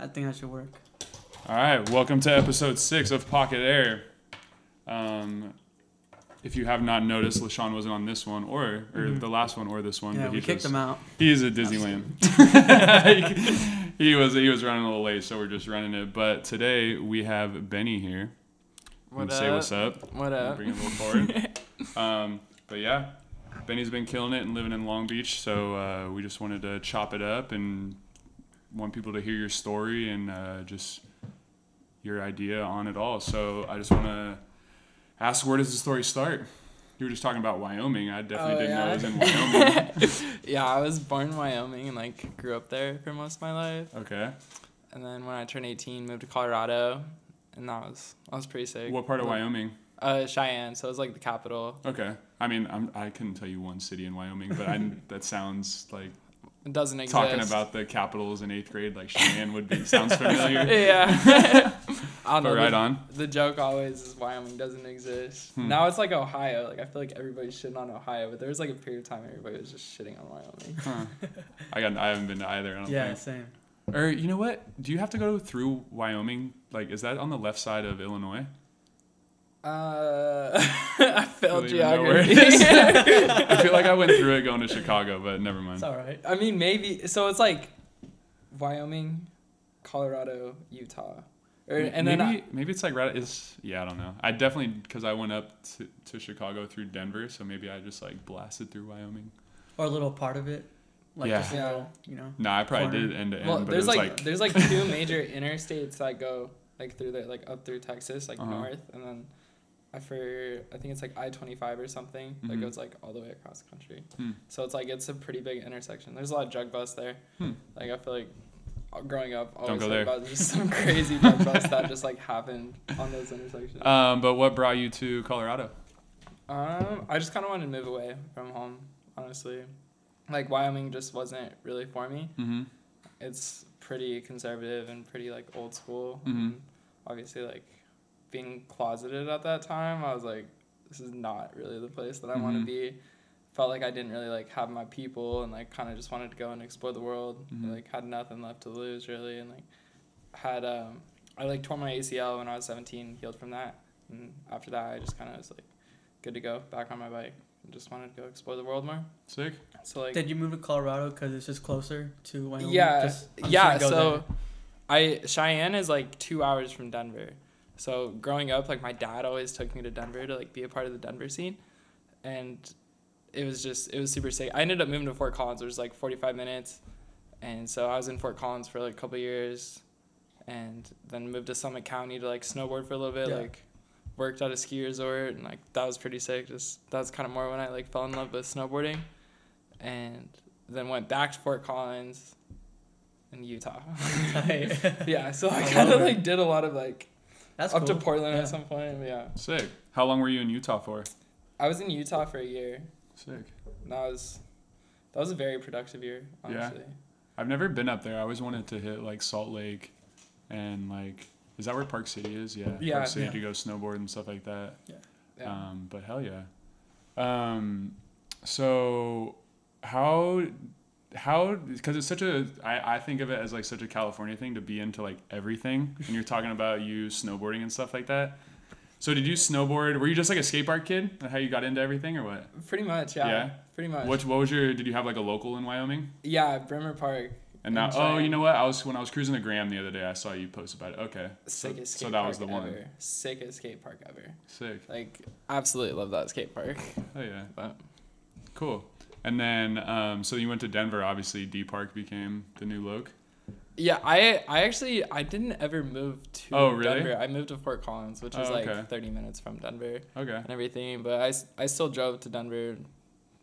I think that should work. All right, welcome to episode six of Pocket Air. Um, if you have not noticed, LaShawn wasn't on this one, or or Mhm. the last one, or this one. Yeah, but we he kicked just- him out. He's at Disneyland. he was he was running a little late, so we're just running it. But today we have Benny here. What And up? Say what's up. What up? Bring it a little forward. um, but yeah, Benny's been killing it and living in Long Beach, so uh, we just wanted to chop it up and want people to hear your story and uh, just your idea on it all. So I just want to ask, where does the story start? You were just talking about Wyoming. I definitely Oh, didn't know yeah. it was in Wyoming. yeah, I was born in Wyoming and like grew up there for most of my life. okay. And then when I turned 18, moved to Colorado, and that was that was pretty sick. What part of Wyoming? Uh, Cheyenne. So it was like the capital. Okay. I mean, I'm, I couldn't tell you one city in Wyoming, but I, that sounds like It doesn't exist. talking about the capitals in eighth grade, like Cheyenne would be. Sounds familiar. yeah. I don't know. right the, on. the joke always is Wyoming doesn't exist. Hmm. Now it's like Ohio. Like I feel like everybody's shitting on Ohio, but there was like a period of time everybody was just shitting on Wyoming. Huh. I got. I haven't been to either. I don't Yeah, think. same. Or you know what? Do you have to go through Wyoming? Like, is that on the left side of Illinois? Uh, I failed Really even know where it geography. I feel like I went through it going to Chicago, but never mind. It's all right. I mean, maybe. So it's like Wyoming, Colorado, Utah, or, and maybe then I, maybe it's like right. It's yeah. I don't know. I definitely because I went up to, to Chicago through Denver, so maybe I just like blasted through Wyoming. Or a little part of it. Like Yeah. just Yeah. little, you know. No, I probably Corner. did end to end, well, but it there's was like, like, there's like two major interstates that go like through there, like up through Texas, like Uh-huh. north, and then I for I think it's like I twenty five or something that Mhm. goes like all the way across the country. Hmm. So it's like it's a pretty big intersection. There's a lot of drug busts there. Hmm. Like I feel like uh, growing up, always go heard there. about just some crazy drug busts that just like happened on those intersections. Um, but what brought you to Colorado? Um, I just kind of wanted to move away from home, honestly. Like Wyoming just wasn't really for me. Mm-hmm. It's pretty conservative and pretty like old school. Mhm. And obviously, like being closeted at that time, I was like, this is not really the place that I want Mhm. to be. Felt like I didn't really like have my people and like kind of just wanted to go and explore the world. Mhm. Like had nothing left to lose really, and like had um I like tore my ACL when I was seventeen, healed from that, and after that I just kind of was like good to go back on my bike and just wanted to go explore the world more. Sick. So like Did you move to Colorado because it's just closer to Wyoming? yeah, Just- I'm just yeah. go So, there. I Cheyenne is like two hours from Denver. So growing up, like my dad always took me to Denver to like be a part of the Denver scene, and it was just it was super sick. I ended up moving to Fort Collins, which was like forty five minutes, and so I was in Fort Collins for like a couple years, and then moved to Summit County to like snowboard for a little bit. Yeah. Like worked at a ski resort, and like that was pretty sick. Just that was kind of more when I like fell in love with snowboarding, and then went back to Fort Collins in Utah. Yeah, so I I kind of like did a lot of like That's up to. Portland Yeah. at some point. Yeah, Sick. How long were you in Utah for? I was in Utah for a year. Sick. And that was that was a very productive year, Yeah. I've never been up there. I always wanted to hit like Salt Lake, and like, is that where Park City is? Yeah. Yeah. Park City Yeah. to go snowboard and stuff like that. Yeah. Um, but hell yeah. Um, so how how because it's such a I, I think of it as like such a California thing to be into like everything and you're talking about you snowboarding and stuff like that. So did you snowboard? Were you just like a skate park kid? How you got into everything or what? Pretty much, yeah. Yeah? Pretty much. What what was your? Did you have like a local in Wyoming? Yeah, Bremer Park. And now, oh, you know what? I was when I was cruising the gram the other day. I saw you post about it. Okay, so, Sickest skate so that park was the one. ever. Sickest skate park ever. Sick. Like absolutely love that skate park. Oh yeah, But cool. And then, um, so you went to Denver. Obviously, D Park became the new loc. yeah, I I actually I didn't ever move to Oh, really? Denver. I moved to Fort Collins, which is Oh, okay. like 30 minutes from Denver. Okay. and everything. But I, I still drove to Denver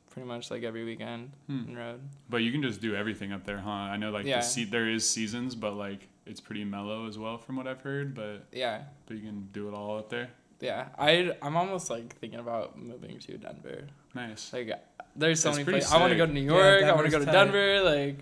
pretty much like every weekend Hmm. and rode. But you can just do everything up there, huh? I know like Yeah. the se- there is seasons, but like it's pretty mellow as well from what I've heard. But Yeah, but you can do it all up there. yeah. I I'm almost like thinking about moving to Denver. Nice. Like there's so That's many pretty places. I want to go to New Yeah, York. I want to go to tight. Denver. Like,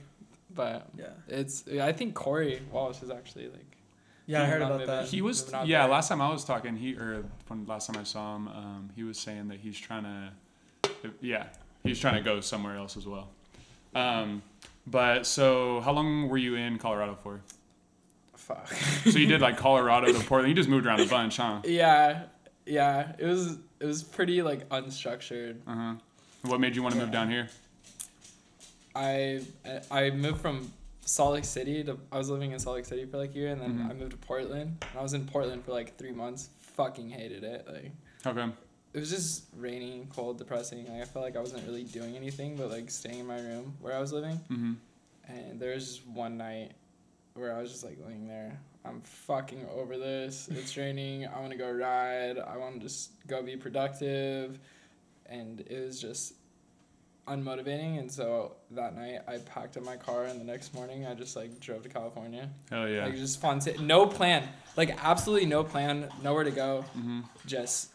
but Yeah. it's I think Corey Wallace is actually like Yeah, I heard about moving. that. He was yeah. there. Last time I was talking, he or when last time I saw him, um, he was saying that he's trying to, yeah, he's trying to go somewhere else as well. Um, but so how long were you in Colorado for? fuck. So you did like Colorado to Portland. You just moved around a bunch, huh? yeah, yeah. It was it was pretty like unstructured. Uh huh. What made you want to move down here? I I moved from Salt Lake City to I was living in Salt Lake City for like a year, and then Mhm. I moved to Portland. And I was in Portland for like three months. Fucking hated it. Like Okay. it was just rainy, cold, depressing. Like I felt like I wasn't really doing anything but like staying in my room where I was living. Mm-hmm. And there was just one night where I was just like laying there. I'm fucking over this. It's raining. I want to go ride. I want to just go be productive. And it was just unmotivating. And so that night I packed up my car and the next morning I just like drove to California. Hell yeah. Like just fun. No plan. Like absolutely no plan. Nowhere to go. Mm-hmm. Just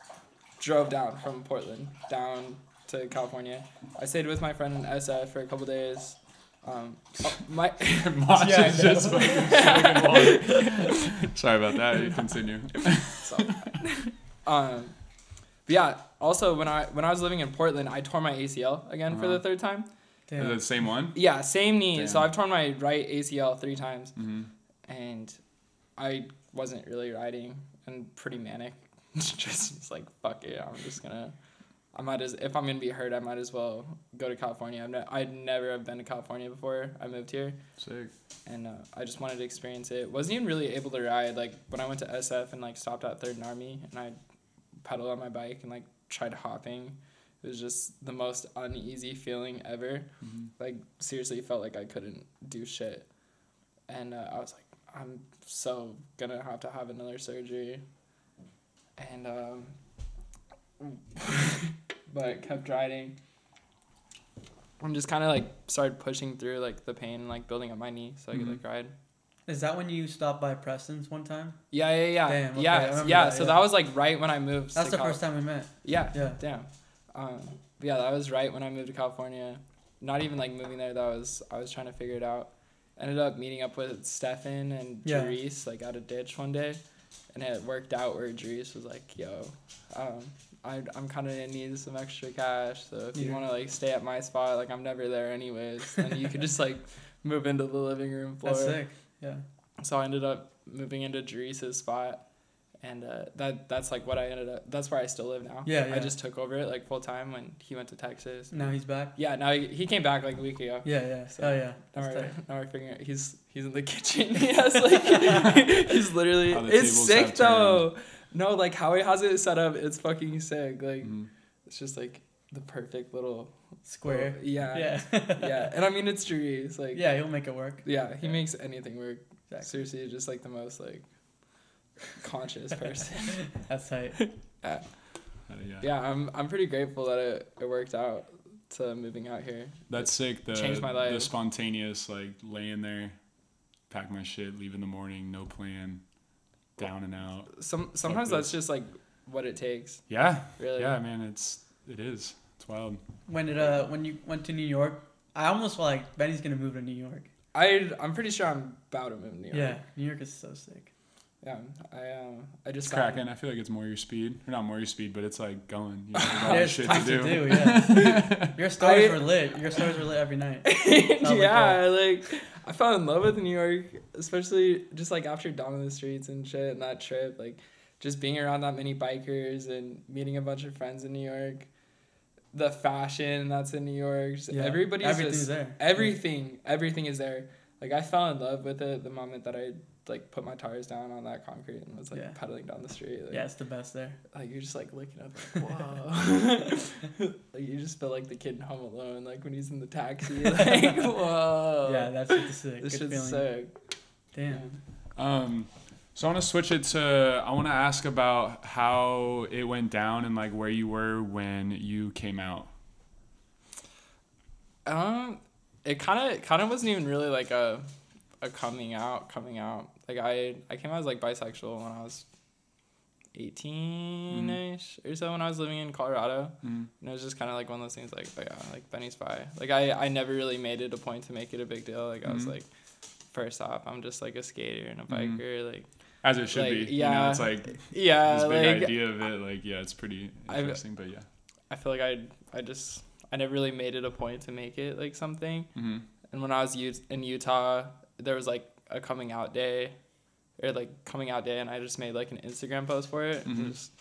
drove down from Portland down to California. I stayed with my friend in SF for a couple days. Um, oh, my Mosh Yeah, is just fucking. Sorry about that. You continue. so, um, but yeah. Also, when I when I was living in Portland, I tore my ACL again for Uh-huh. the third time. Damn. the same one? Yeah, same knee. So I've torn my right ACL three times, Mm-hmm. and I wasn't really riding and pretty manic. just was like fuck it, I'm just gonna. I might as if I'm gonna be hurt, I might as well go to California. I've ne- I'd never have been to California before I moved here. Sick. and uh, I just wanted to experience it. Wasn't even really able to ride. Like when I went to SF and like stopped at Third and Army, and I pedaled on my bike and like tried hopping. It was just the most uneasy feeling ever. Mm-hmm. Like seriously, felt like I couldn't do shit, and uh, I was like, I'm so gonna have to have another surgery, and um, but kept riding. I'm just kind of like started pushing through like the pain and like building up my knee so I could Mhm. like ride. Is that when you stopped by Preston's one time? Yeah, yeah, yeah, Damn, okay, yeah, yeah. that, so yeah. that was like right when I moved. That's the first time we met. Yeah, Yeah. damn. Um, yeah, that was right when I moved to California. Not even like moving there. That was I was trying to figure it out. Ended up meeting up with Stefan and Yeah. Jerice like at a ditch one day, and it worked out where Jerice was like, "Yo, um, I I'm kind of in need of some extra cash. So if you want to like stay at my spot, like I'm never there anyways, and you could just like move into the living room floor." That's sick. Yeah. So I ended up moving into Jerice's spot, and uh, that that's like what I ended up. That's where I still live now. Yeah, yeah. I just took over it like full time when he went to Texas. Now he's back. Yeah, now he, he came back like a week ago. Yeah, yeah. So, oh yeah. Now That's we're, tight. now we're figuring out he's he's in the kitchen. he has like he's literally it's sick have though. No, like how he has it set up, it's fucking sick. Like Mm-hmm. it's just like the perfect little Square. Yeah, Yeah. yeah. And I mean it's Jerice. Like yeah, he'll make it work. yeah, he Yeah. makes anything work. Exactly. Seriously, just like the most like conscious person. That's tight. yeah. Uh, yeah, yeah. I'm I'm pretty grateful that it, it worked out to moving out here. That's sick. The Changed my life. the spontaneous like laying there, pack my shit, leave in the morning, no plan, down and out. Some sometimes this. that's just like what it takes. Yeah. Really. Yeah, man. It's it is. It's wild. When did uh when you went to New York, I almost felt like Benny's gonna move to New York. I I'm pretty sure I'm about to move to New York. Yeah, New York is so sick. Yeah. I um I just It's signed- cracking. I feel like it's more your speed, or not more your speed, but it's like going. You know, there's all There's shit tons to do. yeah. Your stars I- were lit. Your stars were lit every night. yeah, like I fell in love with New York, especially just like after Dawn on the Streets and shit and that trip, like just being around that many bikers and meeting a bunch of friends in New York. The fashion that's in New York, just Yeah. everybody's Everything's just there. everything, everything is there. Like I fell in love with it the moment that I like put my tires down on that concrete and was like Yeah. pedaling down the street. Like, Yeah, it's the best there. like you're just like looking up like whoa like you just feel like the kid in home alone like when he's in the taxi like whoa yeah, that's what the sick. this Good shit's feeling. sick Damn. Um, so I want to switch it to. I want to ask about how it went down and like where you were when you came out. um it kind of kind of wasn't even really like a a coming out coming out like i i came out as like bisexual when i was 18ish or so when i was living in colorado Mm. And it was just kind of like one of those things like, oh yeah, like Benny's bi. Like I, I never really made it a point to make it a big deal. Like I was Mhm. like, first off, I'm just like a skater and a biker. Like As it should Like, be. You know, yeah. it's like yeah, this big like idea of it. Like yeah, it's pretty I've- interesting. but yeah. I feel like I, I just, I never really made it a point to make it like something. Mm-hmm. And when I was U- in Utah, there was like a coming out day, or like coming out day, and I just made like an Instagram post for it Mhm. and just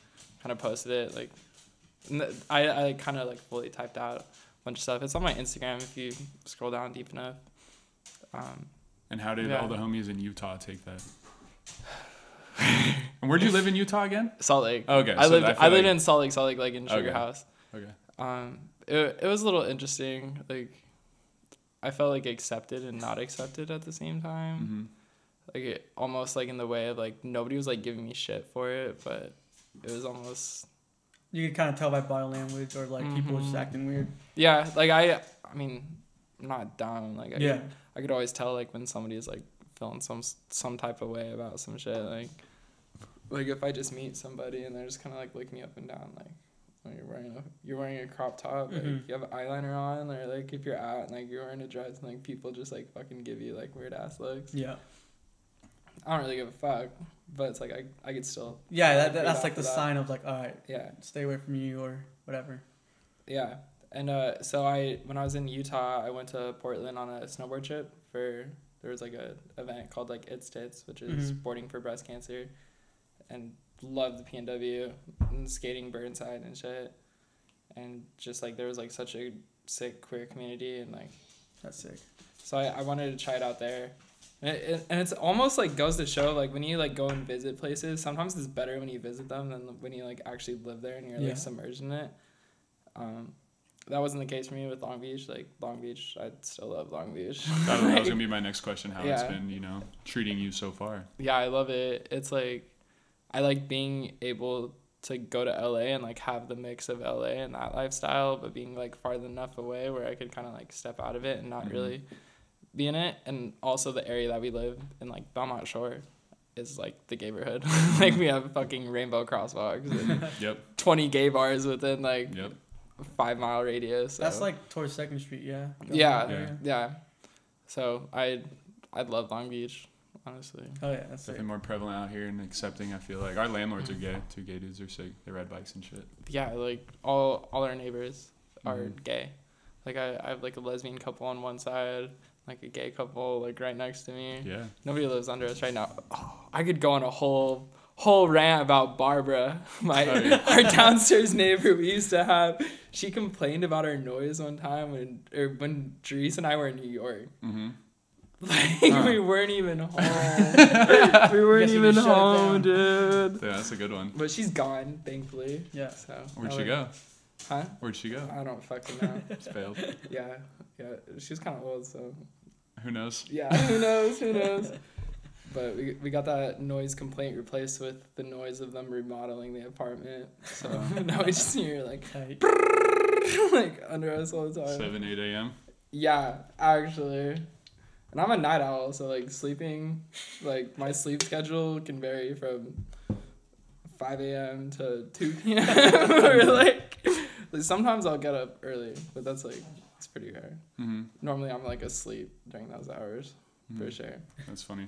kind of posted it. Like, I I kind of like fully typed out a bunch of stuff. It's on my Instagram if you scroll down deep enough. Um, And how did Yeah. all the homies in Utah take that? And where'd you live in Utah again? Salt Lake. Okay, I so lived I I, lived like- in Salt Lake, Salt Lake, like in Sugar Okay. House. Okay. Um, it, it was a little interesting. Like, I felt like accepted and not accepted at the same time. hmm Like, it, almost like in the way of like nobody was like giving me shit for it, but it was almost You could kind of tell by body language or like people just Mhm. acting weird. yeah. Like I, I mean, I'm not dumb. Like I, Yeah. could, I could always tell like when somebody is like feeling some some type of way about some shit. Like, like if I just meet somebody and they're just kind of like looking me up and down, like. When you're wearing a you're wearing a crop top, like Mhm. you have eyeliner on, or like if you're out and like you're wearing a dress and like people just like fucking give you like weird ass looks. Yeah. I don't really give a fuck, but it's like I I could still Yeah, that, that, that's like the that. sign of like, all right, yeah stay away from you or whatever. Yeah, and uh, so I when I was in Utah, I went to Portland on a snowboard trip for there was like a event called like It's Tits, which is Mhm. boarding for breast cancer, and loved the PNW and skating Burnside and shit, and just like there was like such a sick queer community and like That's sick. so I, I wanted to try it out there. And, it, and it's almost like goes to show like when you like go and visit places, sometimes it's better when you visit them than when you like actually live there and you're Yeah. like submerged in it. Um, that wasn't the case for me with Long Beach. Like Long Beach, I still love Long Beach. That, that was gonna be my next question. How it's been, you know, treating you so far. yeah, I love it. It's like I like being able to go to LA and like have the mix of LA and that lifestyle, but being like far enough away where I could kind of like step out of it and not Mhm. really be in it. And also the area that we live in, like Belmont Shore, is like the neighborhood. like we have fucking rainbow crosswalks and Yep. twenty gay bars within like Yep. five mile radius. So. That's like towards Second Street, yeah. yeah, Yeah. yeah, So I I love Long Beach, honestly. Oh yeah, that's sick. Definitely more prevalent out here and accepting. I feel like our landlords are gay. Two gay dudes are sick. They ride bikes and shit. yeah, like all all our neighbors are Mhm. gay. Like I, I have like a lesbian couple on one side, like a gay couple like right next to me. Yeah. Nobody lives under us right now. Oh, I could go on a whole whole rant about Barbara, my Oh, yeah. our downstairs neighbor we used to have. She complained about our noise one time when or when Dries and I were in New York. Mm-hmm. Like we weren't even home. we weren't even just shut it home, down. dude. Yeah, that's a good one. But she's gone, thankfully. Yeah. So Where'd she we're- go? Huh? Where'd she go? I don't fucking know. It's failed. yeah, yeah. She's kind of old, so Who knows? yeah. Who knows? Who knows? But we, we got that noise complaint replaced with the noise of them remodeling the apartment. So oh. now we just hear like Tight. like under us all the time. Seven, eight a.m. Yeah, actually. And I'm a night owl, so like sleeping, like my sleep schedule can vary from 5 a.m. to 2 p.m. or like, like, sometimes I'll get up early, but that's like, it's pretty rare. Mm-hmm. Normally I'm like asleep during those hours, for sure. That's funny.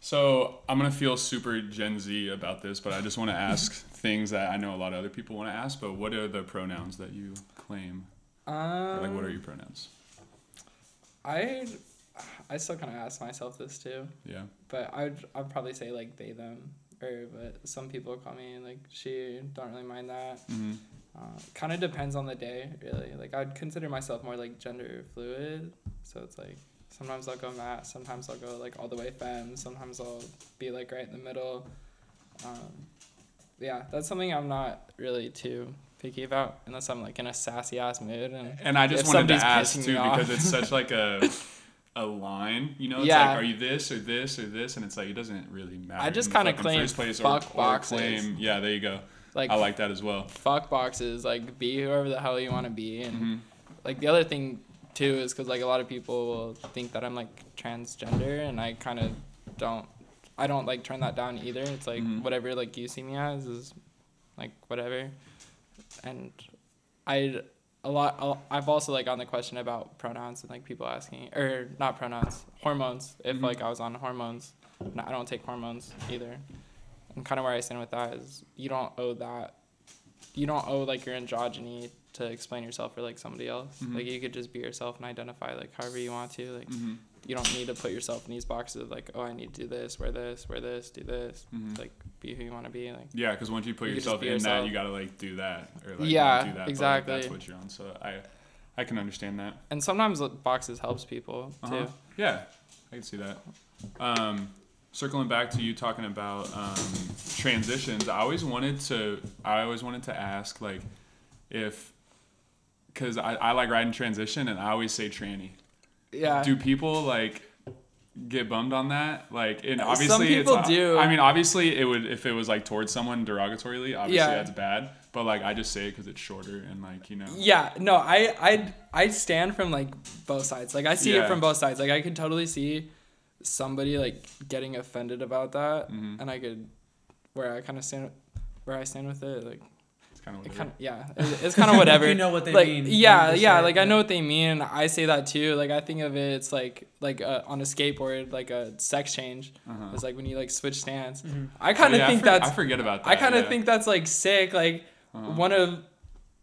So I'm gonna feel super Gen Z about this, but I just want to ask things that I know a lot of other people want to ask. But what are the pronouns that you claim? Um, like, what are your pronouns? I, I still kind of ask myself this too. Yeah. But I'd I'd probably say like they them or but some people call me like she don't really mind that. Mm-hmm. Uh, kind of depends on the day really. Like I'd consider myself more like gender fluid, so it's like sometimes I'll go mat, sometimes I'll go like all the way femme, sometimes I'll be like right in the middle. Um, yeah, that's something I'm not really too picky about unless I'm like in a sassy ass mood and And I just wanted to ask too because it's such like a a line, you know. It's Yeah. like, are you this or this or this? And it's like it doesn't really matter. I just kinda claim first place fuck or, boxes. Or claim, yeah, there you go. like I like that as well. fuck boxes like be whoever the hell you want to be and hmm like the other thing too is because like a lot of people will think that I'm like transgender and I kind of don't I don't like turn that down either. It's like Mhm. whatever like you see me as is like whatever, and I a lot I've also like on the question about pronouns and like people asking or not pronouns hormones if Mhm. like I was on hormones. No, I don't take hormones either. And kind of where I stand with that is you don't owe that you don't owe like your androgyny to explain yourself or like somebody else. Mhm. Like you could just be yourself and identify like however you want to. Like hmm you don't need to put yourself in these boxes of like, oh, I need to do this, wear this, wear this, do this. Mhm. Like, be who you want to be. Like, Yeah, because once you put You yourself in yourself. that, you gotta like do that or like Yeah, do that. but, like, exactly. that's what you're on. So I, I can understand that. and sometimes boxes helps people too. Uh-huh. Yeah, I can see that. Um, circling back to you talking about um, transitions, I always wanted to. I always wanted to ask like if, because I, I like riding transition and I always say tranny. Yeah. Do people like get bummed on that? Like, and obviously, Some people it's, do. I mean, obviously it would if it was like towards someone derogatorily. Obviously Yeah. that's bad. But like I just say it because it's shorter and like you know. Yeah, no, I I I stand from like both sides. Like I see Yeah. it from both sides. Like I could totally see somebody like getting offended about that, Mhm. and I could where I kind of stand where I stand with it. Like kind of of yeah, it- it's kind of whatever. You know what they like mean. yeah, yeah. Like I know what they mean. I say that too. Like I think of it. It's like like uh, on a skateboard, like a sex change. uh-huh. It's like when you like switch stance. Mhm. I kind of Oh, yeah, think I, for- that's I forget about that. I kind of yeah. think that's like sick. Like Uh-huh. one of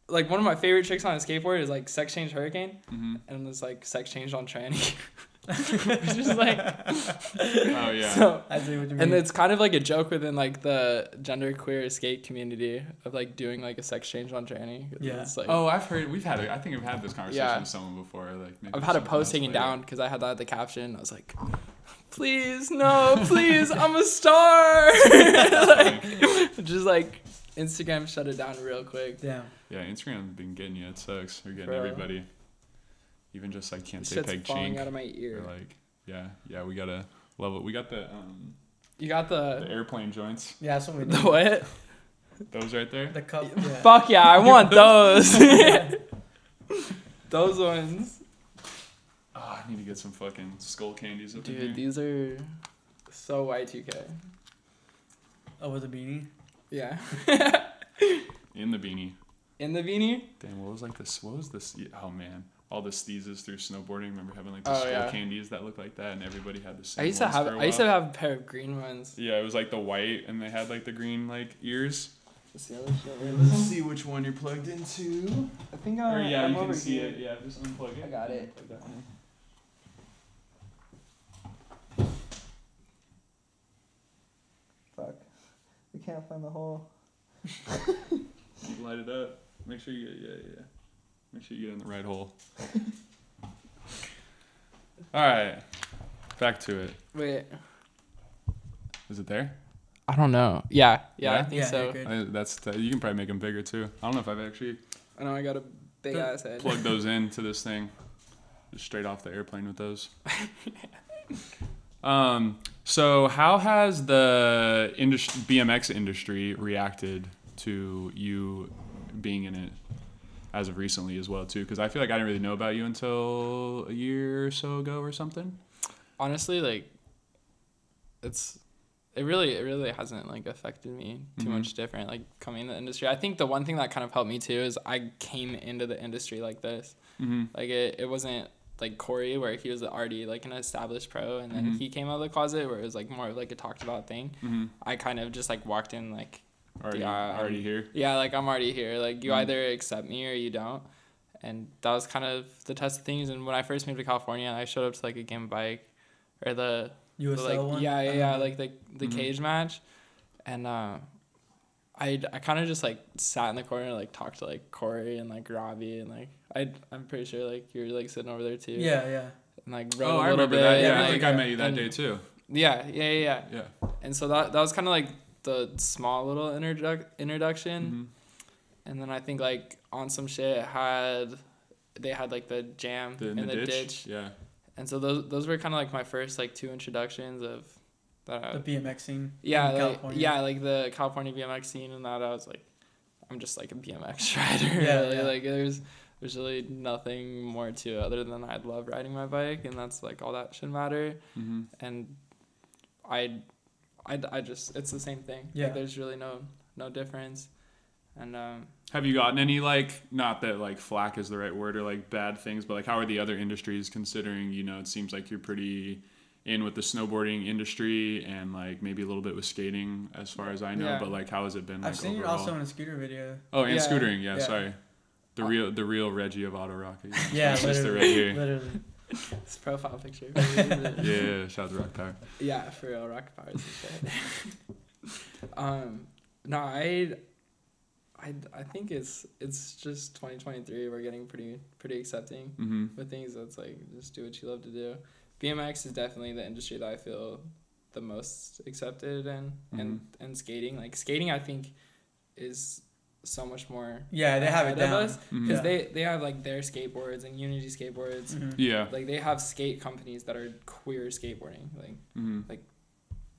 like one of my favorite tricks on a skateboard is like sex change hurricane, Mhm. and it's like sex change on tranny. Which is like Oh yeah. so. I see what you mean. And it's kind of like a joke within like the gender queer skate community of like doing like a sex change on tranny. Yeah. It's like, oh, I've heard. We've had. it. I think we've had this conversation Yeah. with someone before. Like maybe I've had a post else, taken but yeah. down because I had that the caption. I was like, please, no, please, I'm a star. like, just like Instagram shut it down real quick. Damn. Yeah, Instagram's been getting you. It sucks. They're getting Bro. everybody. Even just like can't say Shit's peg falling chink. out of my ear. like, yeah, yeah, we gotta level. It. We got the um You got the the airplane joints. Yeah, that's what we the do. what? Those right there. The cup. Yeah. Fuck yeah, I want those. those ones. Oh, I need to get some fucking skull candies up in Dude, here. these are so Y2K. Oh, with a beanie. Yeah. In the beanie. In the beanie? Damn, what was like this? What was this? Oh man, all the sneezes through snowboarding. Remember having like the Oh, skull yeah. candies that looked like that, and everybody had the same. I used to have for a I used to have a pair of green ones. Yeah, it was like the white, and they had like the green like ears. What's the other shit? Let's see which one you're plugged into. I think Or I, yeah, I'm you can over see here. it. Yeah, just unplug it. I got it. Plug that in. Fuck. We can't find the hole. Light it up. Make sure you yeah yeah. Make sure you get in the right hole. All right, back to it. Wait. Is it there? I don't know. Yeah. Yeah, I think Yeah, so. you're good. I, that's you can probably make them bigger too. I don't know if I've actually I know I got a big Good. ass head. plugged those into this thing, just straight off the airplane with those. um. So how has the industry, BMX industry reacted to you being in it as of recently as well too? Because I feel like I didn't really know about you until a year or so ago or something. Honestly, like it's it really it really hasn't like affected me too Mhm. much different like coming in the industry. I think the one thing that kind of helped me too is I came into the industry like this. Mm-hmm. Like it, it wasn't like Corey where he was already like an established pro and then Mhm. he came out of the closet where it was like more of like a talked about thing. Mm-hmm. I kind of just like walked in like Already, Yeah, already here. yeah, like I'm already here. Like you Mhm. either accept me or you don't. And that was kind of the test of things. And when I first moved to California, I showed up to like a game bike or the, the, like one. yeah yeah, yeah like the the Mhm. cage match, and uh, I I kind of just like sat in the corner and, like talked to like Corey and like Robbie and like I I'm pretty sure like you were like sitting over there too. Yeah, yeah. And like wrote Oh, a I little remember bit. that. and, Yeah, I like, think I met you that and- day too. Yeah yeah yeah yeah. Yeah. And so that that was kind of like the small little introduc- introduction Mhm. and then I think like on some shit it had they had like the jam The, in in the, the, ditch? ditch. Yeah. and so those those were kind of like my first like two introductions of that. The BMX scene. yeah, in like, California. yeah, like the California BMX scene and that. I was like, I'm just like a BMX rider. Yeah, really. yeah. Like there's there's really nothing more to it other than I love riding my bike and that's like all that should matter. Mm-hmm. And I, I, I just it's the same thing. Yeah. Like, there's really no no difference. And um, Have you gotten any like not that like flack is the right word or like bad things, but like how are the other industries considering? You know, it seems like you're pretty in with the snowboarding industry and like maybe a little bit with skating as far as I know. Yeah. But like, how has it been? Like, I've seen you also in a scooter video. Oh, and Yeah. scootering. Yeah, Yeah. sorry. The Uh, real, the real Reggie of Otto Rocket. Yeah, my sister literally. right here. Literally. His profile picture. Yeah, shout out to Rocket Power. Yeah, for real, rocket powers and shit. um, no, I, I, I think it's it's just 2023. We're getting pretty pretty accepting Mm-hmm. with things. That's like just do what you love to do. BMX is definitely the industry that I feel the most accepted in, and Mm-hmm. and skating. Like skating, I think is so much more. Yeah, they have it ahead of down. us, because Yeah. they they have like their skateboards and Unity skateboards. Mhm. Yeah. Like they have skate companies that are queer skateboarding. Like mm-hmm. like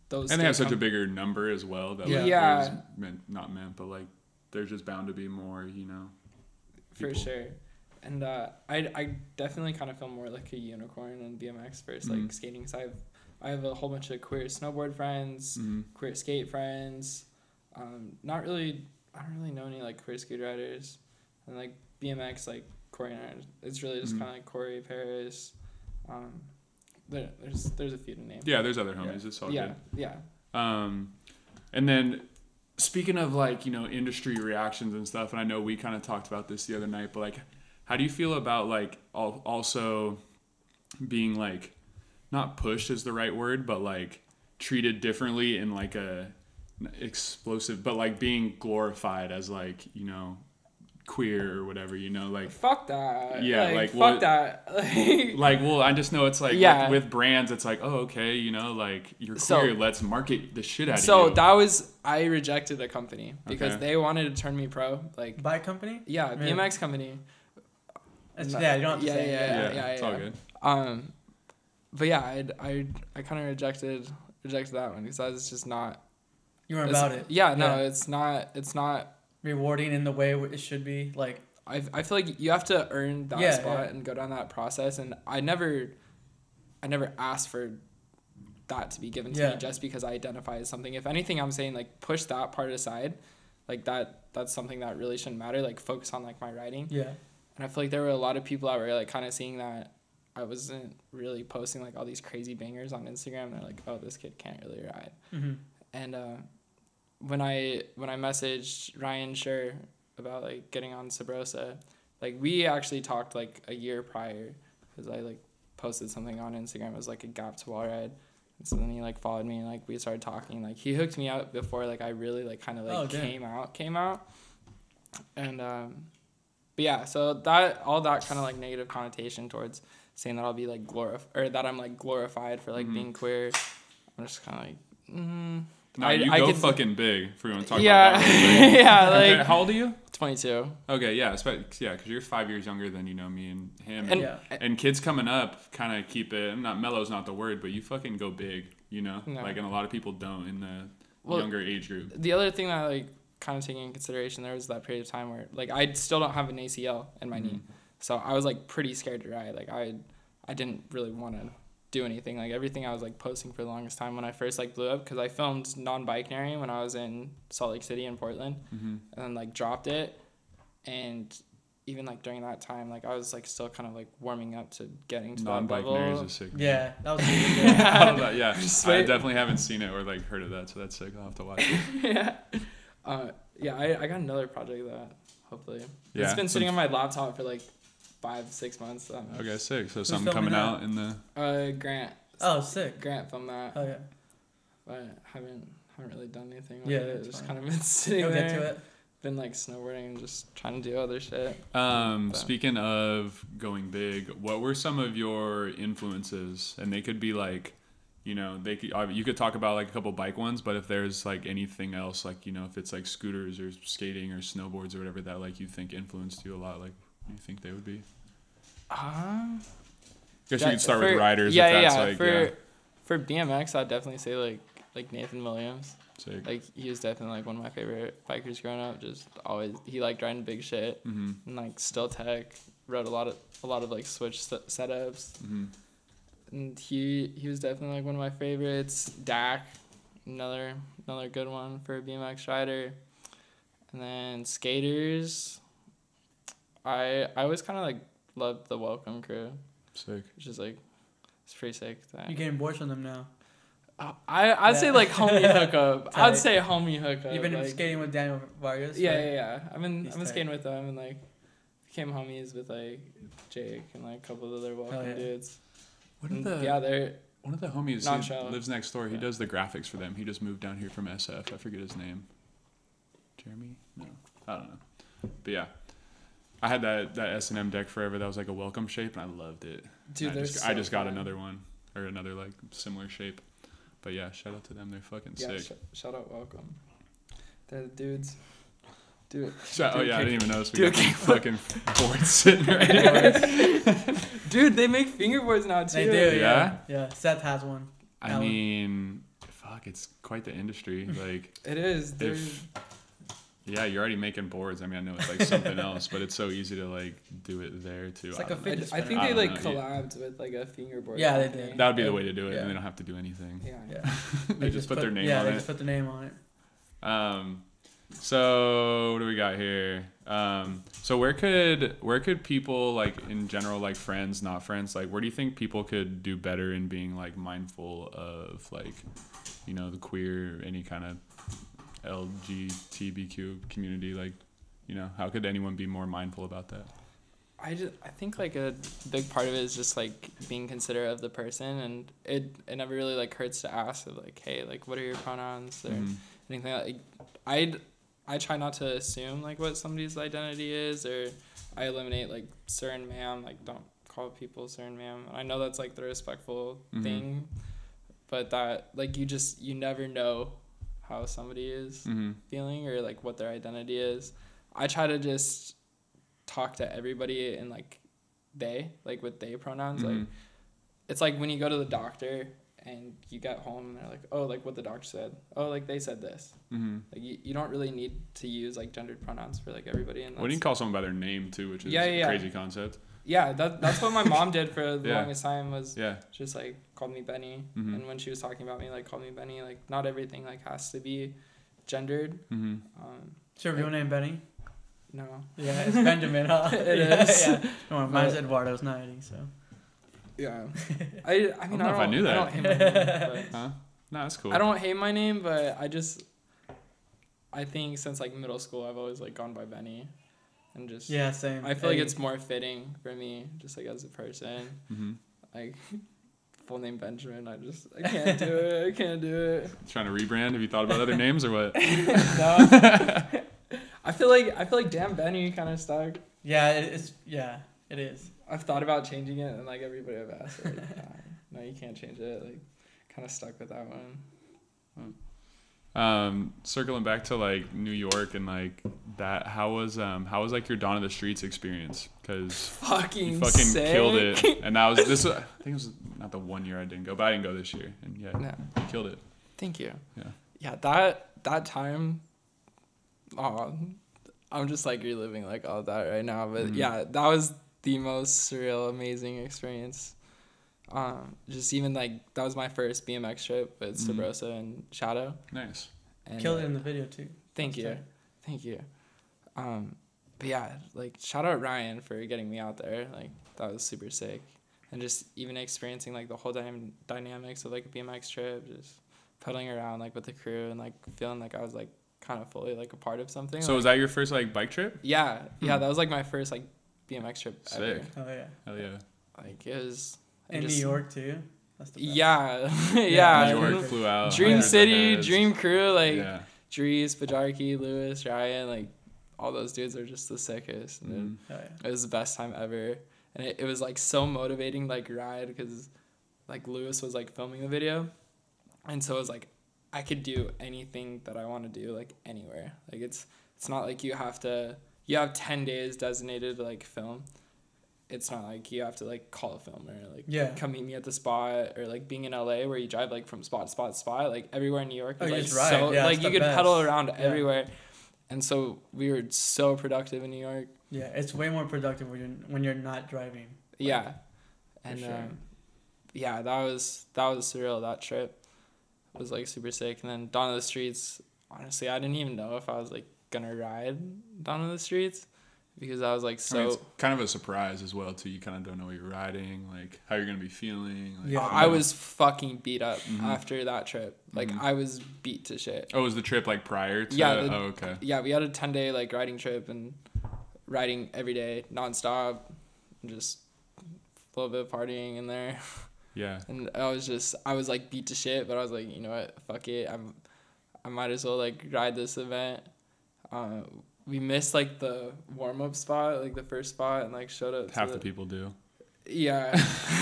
those. And they have skate such a bigger number as well that Yeah. like Yeah. meant not meant, but like there's just bound to be more, you know. for sure. And uh, I I definitely kind of feel more like a unicorn in BMX versus like skating. Cause I have I have a whole bunch of queer snowboard friends, hmm queer skate friends. Um, not really. I don't really know any like queer scooter riders, and like BMX like Corey and I. It's really just Mhm. kind of like Corey Paris. Um, there, there's there's a few to name. Yeah, there's other homies. It's all yeah, good. yeah. Um, and then speaking of like you know industry reactions and stuff, and I know we kind of talked about this the other night, but like, how do you feel about like al- also being like not pushed is the right word, but like treated differently in like a n- explosive, but like being glorified as like you know queer or whatever, you know, like Fuck that. Yeah, like, like, fuck what- that. Like, like well i just know it's like Yeah. with, with brands it's like oh okay you know like you're So- queer let's market the shit out so of you that was I rejected a company because Okay. they wanted to turn me pro. Like Bike company? yeah, Really? BMX company. That's, No- yeah, you don't have to yeah, say. yeah, Yeah, yeah, yeah, it's yeah. all good Um, but yeah, I I I kind of rejected rejected that one because I was just not You weren't about it. Yeah, no, Yeah. it's not. It's not. Rewarding in the way it should be. Like, I I feel like you have to earn that Yeah, spot yeah. and go down that process, and I never, I never asked for that to be given to me just because I identify as something. If anything, I'm saying like push that part aside, like that. That's something that really shouldn't matter. Like focus on like my writing. yeah. And I feel like there were a lot of people that were like kind of seeing that I wasn't really posting like all these crazy bangers on Instagram. They're like, oh, this kid can't really ride. hmm And uh, when I when I messaged Ryan Sher about like getting on Subrosa, like we actually talked like a year prior because I like posted something on Instagram. It was like a gap to wall ride. And so then he like followed me and like we started talking. Like he hooked me up before like I really like kind of like Oh, came out came out. And um, but yeah, so that all that kind of like negative connotation towards saying that I'll be like glorified or that I'm like glorified for like Mhm. being queer. I'm just kind of like. Mm, no I- you I go could- fucking big if we want to talk yeah, about that real quick. yeah, Okay, like how old are you 22. okay yeah espe- yeah because you're five years younger than you know me and him And and, Yeah. and kids coming up kind of keep it I'm not mellow's not the word but you fucking go big you know No. like and a lot of people don't in the Well, younger age group the other thing that like kind of taking in consideration there was that period of time where like I still don't have an ACL in my knee, Mhm. so I was like pretty scared to ride. Like I, I didn't really want to do anything. Like everything I was like posting for the longest time when I first like blew up because I filmed non-binary when I was in Salt Lake City and Portland, hmm and then like dropped it, and even like during that time like I was like still kind of like warming up to getting to that non-binary level. is a sick Yeah, that was really good. I don't yeah I definitely haven't seen it or like heard of that so that's sick I'll have to watch it yeah. Uh, yeah, I, I got another project that hopefully. Yeah, it's been sitting on my laptop for like five, six months. I don't know. okay sick so something coming that? out in the Uh, Grant. Oh, sick. Grant filmed that, Oh yeah. but haven't haven't really done anything with Yeah, it. it's Just fine. kind of been sitting Go there. get to it. Been like snowboarding and just trying to do other shit. Um, But- speaking of going big, what were some of your influences? And they could be like, you know, they could, you could talk about like a couple bike ones, but if there's like anything else, like you know, if it's like scooters or skating or snowboards or whatever that like you think influenced you a lot, like what do you think they would be? Um, guess you could start for- with riders. Yeah, if that's yeah. like for yeah, for BMX, I'd definitely say like like Nathan Williams. sick. Like he was definitely like one of my favorite bikers growing up. Just always he liked riding big shit. hmm and like still tech wrote a lot of a lot of like switch set- setups hmm and he he was definitely like one of my favorites dak another another good one for a bmx rider and then skaters i i always kind of like loved the welcome crew Sick. which is like it's pretty sick that You're getting bored from them now. Uh, i i'd say Yeah. like homie hookup Tight. i'd say homie hookup You've been like, skating with Daniel Vargas. yeah, right? yeah, yeah. I've been He's I've been tight. skating with them and like became homies with like Jake and like a couple of other welcome yeah. dudes. What are And the yeah, they're one of the homies Not who shallow. lives next door? He Yeah. does the graphics for them. He just moved down here from SF. I forget his name. Jeremy? No, I don't know. But yeah, I had that that S and M deck forever. That was like a welcome shape, and I loved it. dude. I they're just, so I just got fun. another one or another like similar shape. But yeah, shout out to them. They're fucking Yeah, sick. sh- shout out, welcome. They're the dudes. Do it. Shout, oh Dude, yeah, I didn't even notice we dude, got kick- fucking boards sitting right here. Dude, they make fingerboards now too. They do, Yeah? yeah. Yeah, Seth has one. I Alan. mean, fuck, it's quite the industry. Like, It is. They're, If- yeah, you're already making boards. I mean, I know it's like something else, but it's so easy to like do it there too. It's like a don't. I, I think I they don't like know, yeah. collabed with like a fingerboard. Yeah, they did. That would be the way to do it, Yeah. and they don't have to do anything. Yeah. Yeah. they just put their name on it. yeah, on they it. just put the name on it. Um, so what do we got here? Um, so where could where could people like in general like friends, not friends, like where do you think people could do better in being like mindful of like, you know, the queer any kind of LGBTQ community? Like, you know, how could anyone be more mindful about that? I just I think like a big part of it is just like being considerate of the person, and it it never really like hurts to ask of, like, hey, like what are your pronouns or Mhm. anything like. I I try not to assume like what somebody's identity is, or I eliminate like sir and ma'am. Like don't call people sir and ma'am. I know that's like the respectful Mhm. thing, but that like you just you never know how somebody is Mhm. feeling or like what their identity is. I try to just talk to everybody in like they, like with they pronouns. Like Mhm. it's like when you go to the doctor and you get home and they're like, oh, like what the doctor said. Oh, like they said this. Mm-hmm. Like you, you don't really need to use like gendered pronouns for like everybody. And What do you call someone by their name too, which is Yeah, yeah, a yeah. crazy concept. Yeah, that, that's what my mom did for the Yeah. longest time was Yeah. just like called me Benny. Mhm. And when she was talking about me, like called me Benny. Like not everything like has to be gendered. Mhm. Um, Is your real name Benny? no. Yeah, it's Benjamin, huh? It yeah, is. Yeah. No, mine's But- Eduardo. It's not Eddie, so. Yeah. I, I mean, know I don't, I knew that. don't hate my name, Huh? No, that's cool. I don't hate my name, but I just, I think since like middle school, I've always like gone by Benny, and just. Yeah, same. I feel like it's more fitting for me, just like as a person. Mhm. Like, full name Benjamin. I just I can't do it. I can't do it. Trying to rebrand? Have you thought about other names or what? no. I feel like I feel like damn Benny kind of stuck. Yeah, it, it's yeah, it is. I've thought about changing it, and like everybody I've asked, like, no, you can't change it. Like, kind of stuck with that one. Um, circling back to like New York and like that, how was um how was like your Dawn of the Streets experience? Because Fucking you fucking sick. killed it, and that was this. I think it was not the one year I didn't go, but I didn't go this year, and yeah, No, you killed it. thank you. Yeah. Yeah, that that time. Oh, I'm just like reliving like all that right now, but Mhm. yeah, that was the most surreal, amazing experience. Um, just even like that was my first BMX trip with Mhm. Subrosa and Shadow. Nice. And, Killed uh, it in the video too. Thank you. Sorry. Thank you. Um, but yeah, like shout out Ryan for getting me out there. Like that was super sick, and just even experiencing like the whole dy- dynamics of like a BMX trip, just pedaling around like with the crew and like feeling like I was like kind of fully like a part of something. So like, was that your first like bike trip? yeah, yeah, Hmm. that was like my first like BMX trip ever. Sick. Oh yeah. Hell yeah. Like it was In just- New York too. That's the best. Yeah, Yeah, yeah. New York Dream- flew out. Dream hundreds City. Dream Crew, like yeah. Dries, Bajarki, Lewis, Ryan, like all those dudes are just the sickest. And Mhm. Oh, yeah. it was the best time ever, and it, it was like so motivating like ride because like Lewis was like filming the video, and so it was like I could do anything that I want to do like anywhere. Like it's it's not like you have to you have ten days designated to like film. It's not like you have to like call a filmer like Yeah. come meet me at the spot or like being in LA where you drive like from spot to spot to spot like everywhere in New York Oh, is like just so Yeah, like you could pedal around Yeah. everywhere, and so we were so productive in New York. Yeah, it's way more productive when you're when you're not driving. Yeah, and sure. um, yeah, that was that was surreal. That trip was like super sick. And then Dawn of the Streets. Honestly, I didn't even know if I was like gonna ride Dawn of the Streets because I was like I mean, so. it's kind of a surprise as well too. You kind of don't know what you're riding, like how you're gonna be feeling. Like, Yeah. I know. was fucking beat up Mhm. after that trip. Like Mhm. I was beat to shit. Oh, was the trip like prior to? Yeah, the- oh, okay. Yeah, we had a ten day like riding trip and riding every day nonstop, and just a little bit of partying in there. Yeah. and I was just I was like beat to shit, but I was like, you know what, fuck it, I'm I might as well like ride this event. Uh, we missed like the warm up spot, like the first spot, and like showed up. to Half the people do. Yeah.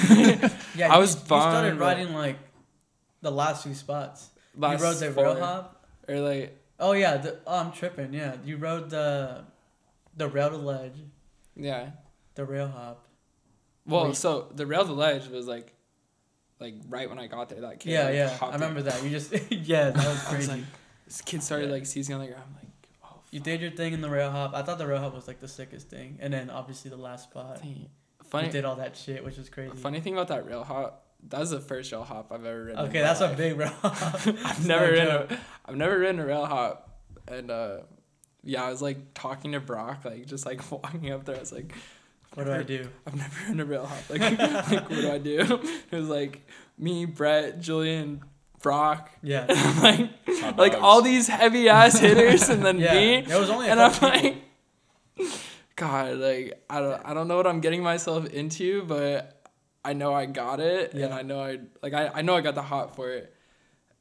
Yeah, I you- was You started bummed, but- riding like the last few spots. Last you rode the four. rail hop. Or like Oh yeah, the, oh, I'm tripping. Yeah, you rode the the rail to ledge, yeah. the rail hop. Well, Wait. so the rail to ledge was like, like right when I got there. That kid. yeah, like, yeah, I hopped in. remember that. You just yeah, that was I was crazy. like, this kid started Yeah. like seizing on the ground. I'm like. You did your thing in the rail hop. I thought the rail hop was like the sickest thing, and then obviously the last spot. Dang. You Funny. did all that shit, which was crazy. Funny thing about that rail hop. That was the first rail hop I've ever ridden. Okay, that's a big rail hop. I've never no ridden. A, I've never ridden a rail hop, and uh, yeah, I was like talking to Brock, like just like walking up there. I was like, What do I do? I've never ridden a rail hop. Like, like what do I do? It was like me, Brett, Julian, Brock, Yeah. like, Top like dogs. all these heavy ass hitters, and then yeah. me, There was only and I'm like, God, like I don't, I don't know what I'm getting myself into, but I know I got it, and Yeah. I know I like I, I know I got the hot for it,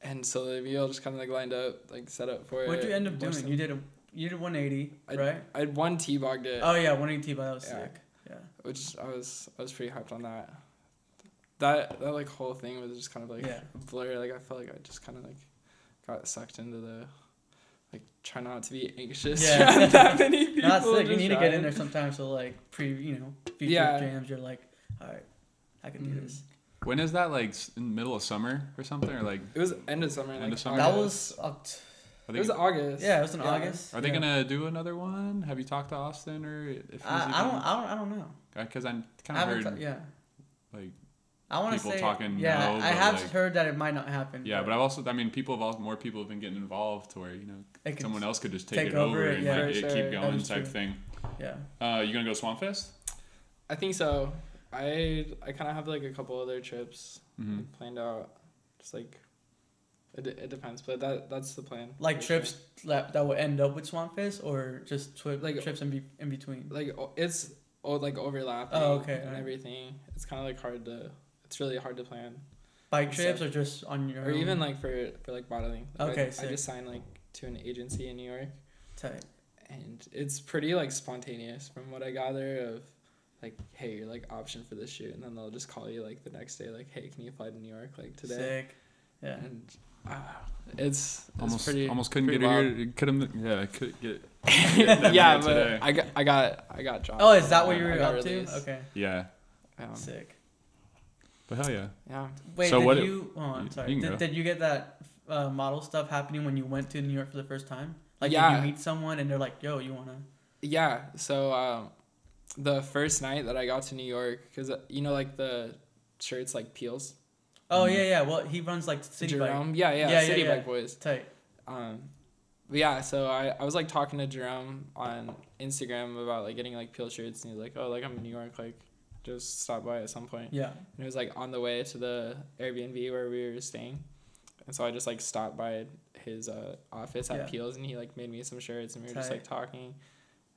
and so the wheel just kind of like lined up, like set up for it. What'd you end up doing? so- You did a you did 180, I- right? I had one T bogged it, Oh yeah, 180 but that was Yeah. sick. Yeah. which I was I was pretty hyped on that. That that like whole thing was just kind of like Yeah. a blur. Like I felt like I just kind of like got sucked into the like try not to be anxious. Yeah. around that many people. No, that's sick. You just need to get in there sometimes so like pre, you know, future Yeah. jams. You're like, all right, I can do Mhm. this. When is that? Like in the middle of summer or something? Or like It was end of summer. End like of summer? That was Oct- It was August. yeah, it was in Yeah. August. are they yeah. gonna do another one? Have you talked to Austin or if he's I, I don't I don't I don't know. Because I I kind of haven't. heard t- yeah. like I want to say. talking yeah, no, I have like- heard that it might not happen. yeah, but I've also I mean people have also more people have been getting involved to where you know someone else could just take, take it over over it, and yeah. like, For it sure. keep going type true. thing. Yeah. Uh, you gonna go Swampfest? I think so. I I kind of have like a couple other trips Mm-hmm. planned out. Just like it, it depends, but that that's the plan. Like for sure. trips that that would end up with Swampfest or just twi- Like- trips in, be- in between. like it's oh, like overlapping. Oh, okay, And alright. everything. It's kind of like hard to. It's really hard to plan. Bike so- trips or just on your Or own? even like for for like modeling. Like, Okay, I, I just signed like to an agency in New York, Tight. and it's pretty like spontaneous from what I gather of. Like, hey, you're like option for this shoot, and then they'll just call you like the next day, like, hey, can you fly to New York like today? Sick. Yeah. And uh, it's, it's Almost pretty almost couldn't pretty get wild. here. Could have yeah could get. get yeah, but today. I got I got I got dropped. Oh, is that what you were got up to? released. Okay. yeah, Um, Sick. But hell yeah. yeah. Wait, So did what- you? Oh, I'm sorry. you Did, did you get that uh, model stuff happening when you went to New York for the first time? Like, did you meet someone and they're like, "Yo, you wanna?" Yeah. So um, the first night that I got to New York, because you know, like the shirts like peels. Oh Mhm. yeah, yeah. Well, he runs like City Bike. Jerome. Yeah, yeah, Yeah, yeah, City yeah. Bike Boys. Tight. Um, but yeah, so I, I was like talking to Jerome on Instagram about like getting like peel shirts, and he was like, "Oh, like I'm in New York, like just stop by at some point." Yeah. And it was like on the way to the Airbnb where we were staying, and so I just like stopped by his uh, office at Yeah. Peels, and he like made me some shirts, and we were just like talking,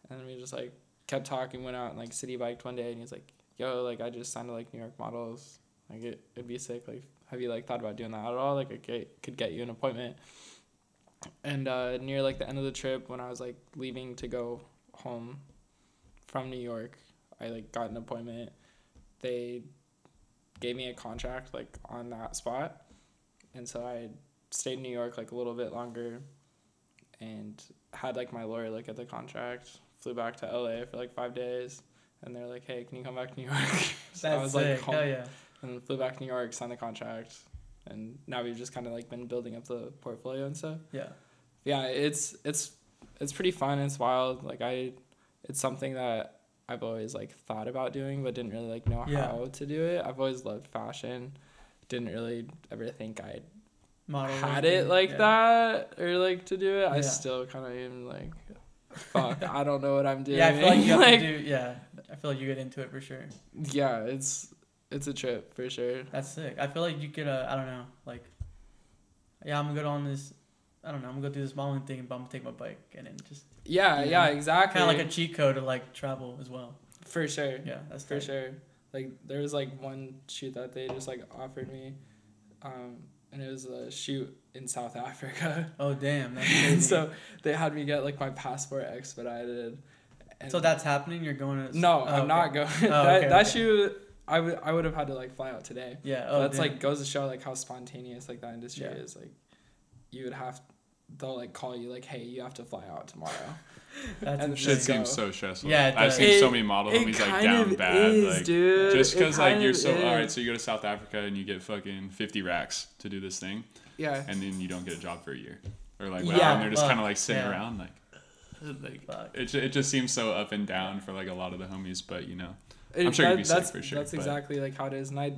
and we just like kept talking. Went out and like city biked one day, and he was like, "Yo, like I just signed to like New York models, like it it'd be sick. Like, have you like thought about doing that at all? Like, I get, could get you an appointment." And uh, near like the end of the trip, when I was like leaving to go home from New York, I like got an appointment. They gave me a contract like on that spot, and so I stayed in New York like a little bit longer, and had like my lawyer look at the contract. Flew back to LA for like five days, and they're like, "Hey, can you come back to New York?" so That's I was sick. like, home, Hell yeah. and flew back to New York, signed the contract, and now we've just kind of like been building up the portfolio and stuff. Yeah. Yeah, it's it's it's pretty fun. It's wild. Like I, it's something that I've always like thought about doing, but didn't really like know Yeah. how to do it. I've always loved fashion. Didn't really ever think I Model. had it like yeah. that or like to do it. I still kind of am like, fuck, I don't know what I'm doing. Yeah, I feel like you have Like, to do. Yeah, I feel like you get into it for sure. yeah, it's it's a trip for sure. That's sick. I feel like you could. Uh, I don't know. Like, yeah, I'm good on this. I don't know. I'm gonna go do this modeling thing, but I'm gonna take my bike and then just Yeah, Yeah. yeah, exactly. kind of like a cheat code to like travel as well. for sure. Yeah, that's for tight. sure. Like there was like one shoot that they just like offered me, um, and it was a shoot in South Africa. Oh damn, that's so they had me get like my passport expedited. And so that's happening. You're going to. no, oh, I'm okay. not going. Oh, that okay, that okay. shoot, I would I would have had to like fly out today. Yeah. But Oh, that's damn. like goes to show like how spontaneous like that industry Yeah. is. Like, you would have, they'll like call you like, hey, you have to fly out tomorrow. That's and. Shit Just seems so stressful. Yeah, it I've does. seen so many model it homies like down bad. is, like dude. just because like you're of so all right. So you go to South Africa and you get fucking fifty racks to do this thing, Yeah. and then you don't get a job for a year, or like Yeah, and they're just kind of like sitting yeah. around like. Like Fuck. it, it just seems so up and down for like a lot of the homies, but you know, It- I'm sure you'd be sick for sure, That's but- exactly like how it is, and I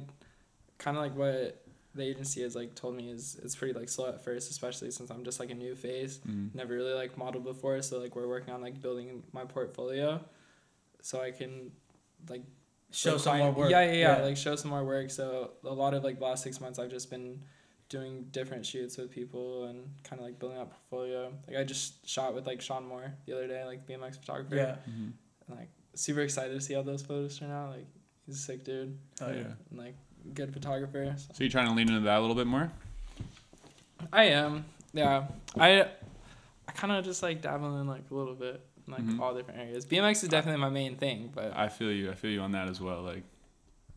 kind of like what the agency has like told me is it's pretty like slow at first, especially since I'm just like a new face, mm, never really like modeled before. So like we're working on like building my portfolio, so I can like Show like, some find- more work. Yeah, yeah, yeah, Like show some more work. So a lot of like the last six months, I've just been doing different shoots with people and kind of like building up portfolio. Like I just shot with like Sean Moore the other day, like BMX photographer. Yeah. mhm. And, like super excited to see how those photos turn out. Like he's a sick dude Oh yeah. Yeah. and like good photographer. So. So you trying to lean into that a little bit more? I am. Yeah. I I kind of just like dabble in like a little bit in, like Mhm. all different areas. BMX is definitely my main thing, but I feel you. I feel you on that as well. Like,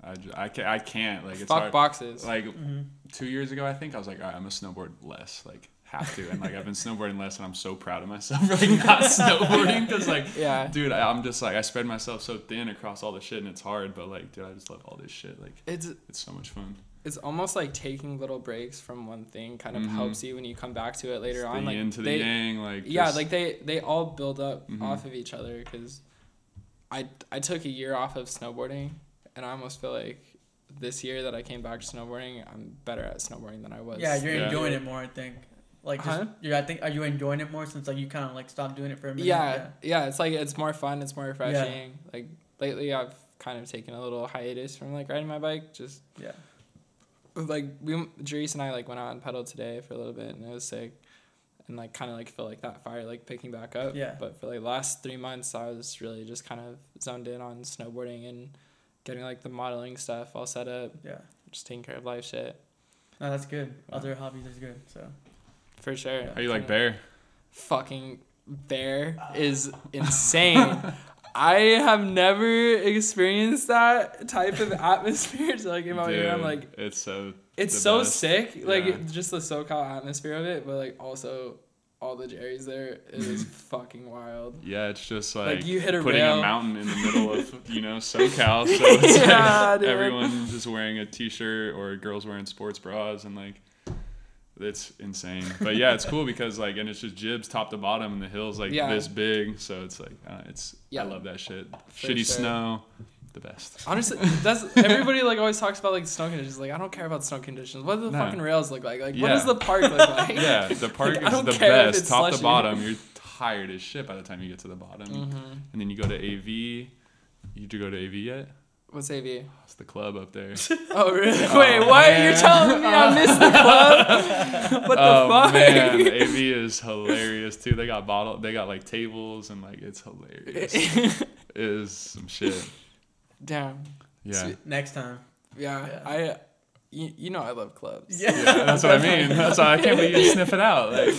I, ju- I, can't, I can't. Like, it's fuck hard. boxes. Like hmm two years ago, I think I was like, all right, I'm gonna snowboard less. Like, have to. And like, I've been snowboarding less, and I'm so proud of myself for like not snowboarding because like, yeah. dude, I, I'm just like, I spread myself so thin across all the shit, and it's hard. But like, dude, I just love all this shit. Like, It's it's so much fun. it's almost like taking little breaks from one thing kind of Mhm. helps you when you come back to it later It's on. the Like yin to the they, yang. Like, yeah, just- like they they all build up Mhm. off of each other because I I took a year off of snowboarding and I almost feel like this year that I came back to snowboarding, I'm better at snowboarding than I was. Yeah, you're Yeah. enjoying it more. I think. Like, just, Huh? you're. I think. Are you enjoying it more since like you kind of like stopped doing it for a minute? yeah, yeah, It's like it's more fun. It's more Yeah. refreshing. Like lately, I've kind of taken a little hiatus from like riding my bike. Just Yeah. like we, Jerice and I like went out and pedaled today for a little bit, and it was sick. And like kind of like feel like that fire like picking back up. Yeah. But for like last three months, I was really just kind of zoned in on snowboarding and getting like the modeling stuff all set up, Yeah. just taking care of life shit No, that's good. Other hobbies is good. So. For sure. How you like bear? fucking bear is insane. I have never experienced that type of atmosphere. So like in my ear, I'm like, it's so. it's so best. sick. Like Yeah. just the SoCal atmosphere of it, but like also all the Jerry's there. It is fucking wild. Yeah, it's just Like, like, you hit a putting rail. a mountain in the middle of you know SoCal, so it's Yeah, like dude. everyone just wearing a t-shirt or girls wearing sports bras and like it's insane. But yeah, it's cool because like and it's just jibs top to bottom and the hills like Yeah. this big, so it's like uh, it's Yeah. I love that shit. For Shitty sure. snow, the best. Honestly, that's everybody like always talks about like snow conditions. Like I don't care about snow conditions. What do the No. fucking rails look like? Like what does the park look like? Yeah, the park Like, is the best, top slushy. to bottom. You're tired as shit by the time you get to the bottom, hmm and then you go to AV. You do go to AV yet? What's AV? It's the club up there. Oh really? Oh, Wait, what? You're man. telling me I missed the club? what the oh fuck? man, AV is hilarious too. They got bottle, they got like tables and like it's hilarious. it is some shit. Damn. Yeah, Sweet. Next time. Yeah, Yeah. I. You, you know I love clubs. Yeah. yeah, that's what I mean. That's why I can't believe you sniff it out. Like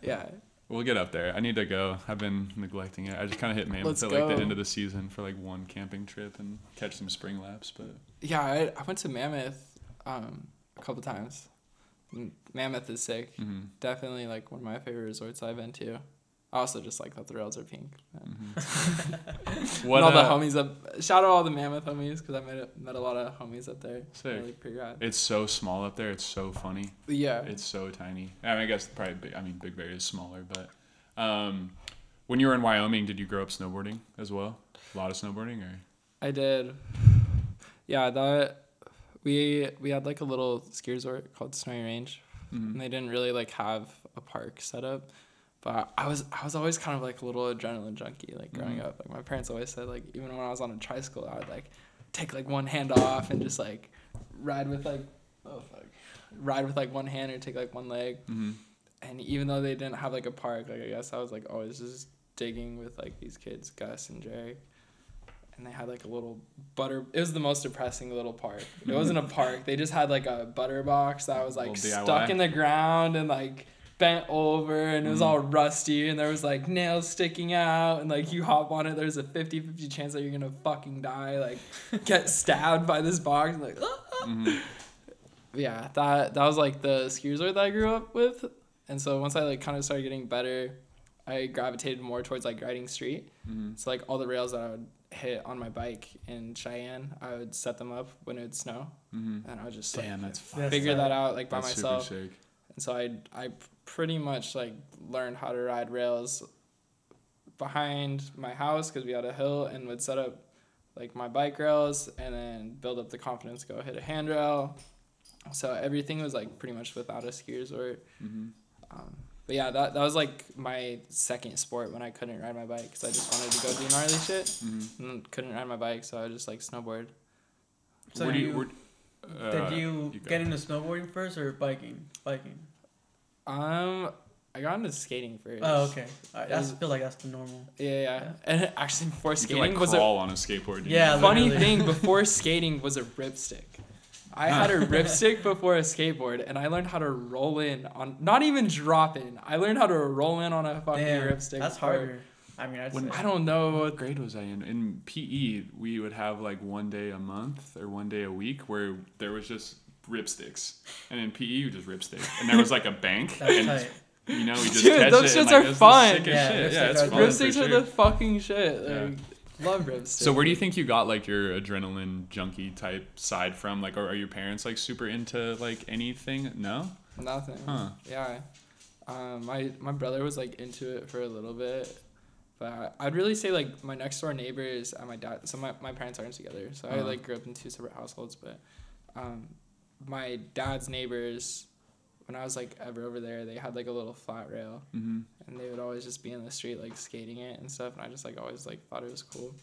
Yeah. We'll get up there. I need to go. I've been neglecting it. I just kind of hit Mammoth Let's at like the end of the season for like one camping trip and catch some spring laps. But Yeah, I, I went to Mammoth um, a couple times. M- Mammoth is sick. mhm, Definitely like one of my favorite resorts I've been to. I also just like that the rails are pink. man. mhm. And what all the uh, homies up. Shout out all the Mammoth homies because I met met a lot of homies up there. Sick. Really pretty rad. It's so small up there. It's so funny. Yeah. It's so tiny. I mean, I guess probably. Big, I mean, Big Bear is smaller, but um, when you were in Wyoming, did you grow up snowboarding as well? A lot of snowboarding, or I did. Yeah, that we we had like a little ski resort called Snowy Range, and Mhm. they didn't really like have a park set up. But I was I was always kind of like a little adrenaline junkie like growing Mhm. up. Like my parents always said like even when I was on a tricycle I would like take like one hand off and just like ride with like oh fuck ride with like one hand or take like one leg. Mhm. And even though they didn't have like a park, like I guess I was like always just digging with like these kids, Gus and Jake. and they had like a little butter. It was the most depressing little park. It wasn't a park. They just had like a butter box that was like stuck DIY. in the ground and like bent over and it was Mhm. all rusty and there was like nails sticking out and like you hop on it there's a 50-50 chance that you're gonna fucking die like get stabbed by this box and like "Ah." Mhm. yeah that that was like the ski resort that i grew up with and so once i like kind of started getting better i gravitated more towards like riding street Mhm. so like all the rails that i would hit on my bike in cheyenne i would set them up when it would snow Mhm. and i would just Damn, like, that's That's figure tight. that out like by that's myself super sick. and so I I pretty much like learned how to ride rails behind my house because we had a hill and would set up like my bike rails and then build up the confidence to go hit a handrail. So everything was like pretty much without a ski resort. Mhm. Um, but yeah, that, that was like my second sport when I couldn't ride my bike because I just wanted to go do gnarly shit Mhm. and couldn't ride my bike, so I just like snowboard. So Where do you, you- where, uh, Did you, you get into snowboarding first or biking? Biking. Um, I got into skating first. Oh, okay. Alright, that's, I feel like that's the normal. Yeah, yeah. Yeah. And actually, before You can skating like was a on a skateboard. Yeah, you? funny thing. Before skating was a ripstick. I had a ripstick before a skateboard, and I learned how to roll in on not even drop in. I learned how to roll in on a fucking Damn, ripstick. that's before- harder. I mean, I'd When- say. I don't know. What grade was I in? In PE, we would have like one day a month or one day a week where there was just ripsticks, and in PE you just ripstick, and there was like a bank, That's and tight. you know we just Dude, catch those it, and, shits like, are that's the fun. sickest Yeah, shit. ripsticks yeah, it's are fun fun. for Ripsticks are sure. the fucking shit. Yeah. Like, love ripsticks. So where do you think you got like your adrenaline junkie type side from? Like, are, are your parents like super into like anything? No. Nothing. Huh. Yeah. Um, my my brother was like into it for a little bit, but I'd really say like my next door neighbors and my dad. So my, my parents aren't together, so I Uh-huh. like grew up in two separate households. But um, my dad's neighbors, when I was like ever over there, they had like a little flat rail, Mm-hmm. and they would always just be in the street like skating it and stuff, and I just like always like thought it was cool.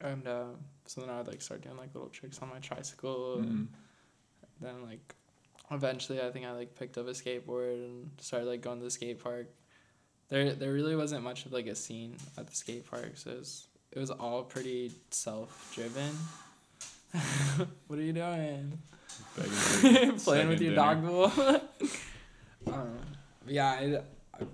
And uh, so then I would like start doing like little tricks on my tricycle and Mhm. then like eventually I think I like picked up a skateboard and started like going to the skate park. There there really wasn't much of like a scene at the skate park, so it was it was all pretty self driven. what are you doing? Playing with your dog bowl. um, yeah, I, I,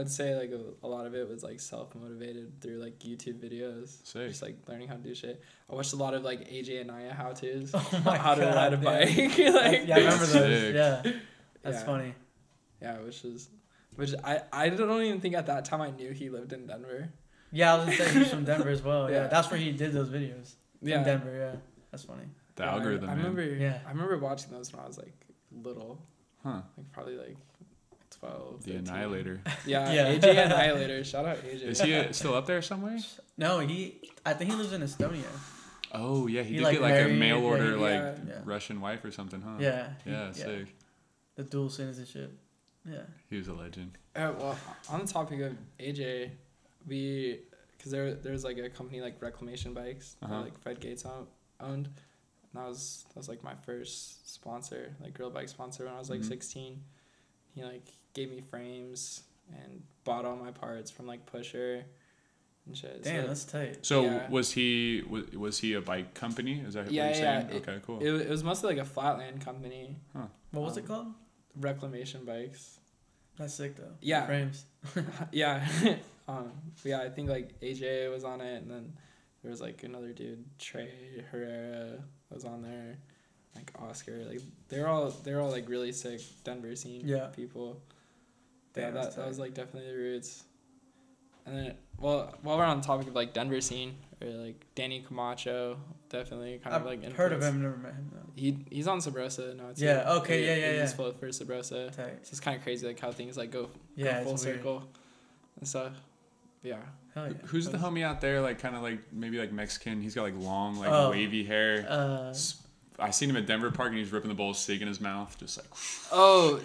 I'd say like a, a lot of it was like self motivated through like YouTube videos. Sick. Just like learning how to do shit. I watched a lot of like AJ and Naya how tos. Oh my how to ride a yeah. bike. yeah, like, I remember those. Sick. Yeah, that's Yeah. funny. Yeah, which is, which I I don't even think at that time I knew he lived in Denver. Yeah, I was gonna say he's from Denver as well. Yeah. Yeah. that's where he did those videos. Yeah, In Denver, yeah. That's funny. The Yeah, algorithm. I, man. remember. Yeah. I remember watching those when I was like little, Huh. like probably like twelve. The 13. Annihilator. Yeah, Yeah. AJ Annihilator. Shout out AJ. Is he uh, still up there somewhere? No, he. I think he lives in Estonia. Oh yeah, he, He, did like, get like a mail order he- like yeah. Yeah. Russian wife or something, huh? Yeah. he- Yeah, sick. The dual citizenship. Yeah. He was a legend. Uh, well, on the topic of AJ, we because there there's like a company like Reclamation Bikes that, Uh-huh. like Fred Gates owned. And that was that was like my first sponsor, like grill bike sponsor when I was like Mhm. sixteen. He like gave me frames and bought all my parts from like Pusher and shit. Damn, so that's tight. So Yeah. was he was, was he a bike company? Is that Yeah, what you're yeah, saying? it- okay, cool. it, it was mostly like a flatland company, What was it Um, called? Reclamation Bikes. That's sick though. Yeah. Frames. yeah. um, yeah, I think like AJ was on it, and then there was like another dude, Trey Herrera, was on there, like Oscar. Like they're all they're all like really sick Denver scene Yeah. people. Damn, yeah, that's that, that was like definitely the roots. And then, well, while we're on the topic of like Denver scene, or like Danny Camacho, definitely kind I've of like heard of him, never met him though. He he's on Subrosa now too. Yeah, okay, yeah, yeah, He's yeah. full for Subrosa. Tight. So it's kind of crazy like how things like go, Yeah, go full circle and stuff. Yeah. Hell yeah. Who's the That's- homie out there? Like kind of like maybe like Mexican. He's got like long, like Oh. wavy hair. Uh, S- I seen him at Denver Park and he's ripping the bowl of cig in his mouth, just like. Oh,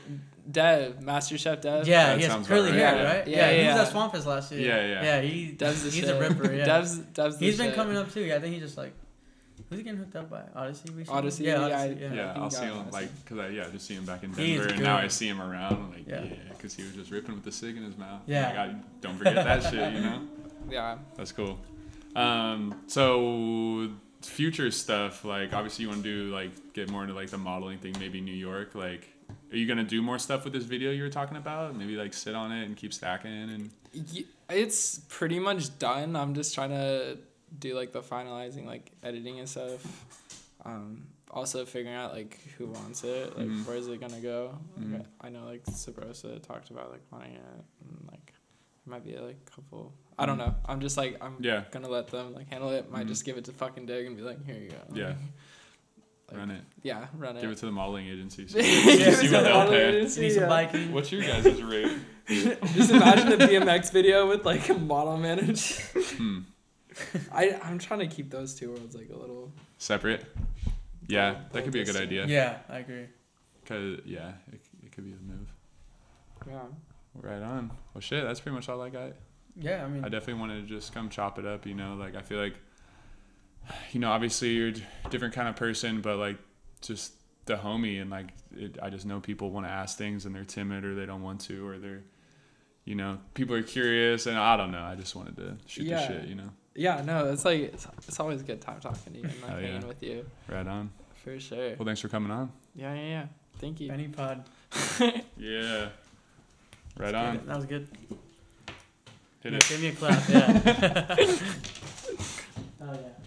Dev, Master Chef Dev. yeah, That he has curly about hair, right, right? yeah. Yeah, Yeah, he was at Swamp last year. Yeah, yeah. Yeah, he Dev's the he's shit. a ripper. Yeah, Dev's Dev's the he's been shit. coming up too. Yeah, I think he just like who's he getting hooked up by? Odyssey recently. Odyssey, Yeah, yeah, Odyssey, yeah. yeah. Yeah, I'll got see him honestly. like, cause I yeah, just see him back in Denver, and now I see him around. Like, Yeah. yeah, because he was just ripping with the cig in his mouth. Yeah. Like, I, don't forget that shit, you know. Yeah. That's cool. Um, so future stuff, like obviously you want to do like get more into like the modeling thing, maybe New York. Like, are you gonna do more stuff with this video you were talking about? Maybe like sit on it and keep stacking and It's pretty much done. I'm just trying to do like the finalizing, like editing and stuff. Um, also figuring out like who wants it, like Mhm. where's it gonna go. Like, Mhm. I know like Subrosa talked about like wanting it, and like might be like a couple. I don't Mhm. know. I'm just like I'm yeah, gonna let them like handle it. Might Mhm. just give it to fucking Dig and be like, here you go. Yeah. Like, run it. Yeah, run it. Give it to the modeling agency. Give it see what they'll modeling pay. agency, Need some yeah. biking. What's your guys' rate? Just imagine a BMX video with like a model manage. Hmm. I I'm trying to keep those two worlds like a little. Separate. Yeah, little- that could be a good idea. Yeah, I agree. Cause yeah, it, it could be a move. Yeah. Right on. Well, shit, that's pretty much all I got. Yeah, I mean, I definitely wanted to just come chop it up. You know, like I feel like, you know, obviously you're a different kind of person, but like just the homie and like it, I just know people want to ask things and they're timid or they don't want to or they're, you know, people are curious and I don't know. I just wanted to shoot Yeah. the shit. You know, Yeah, no, it's like it's, it's always a good time talking to you and like Hell yeah. hanging with you right on. for sure. Well, thanks for coming on. Yeah, yeah, yeah. Thank you. Benny Pod. Yeah. Right on. That was good. Did yeah, it? Give me a clap. Yeah. oh yeah.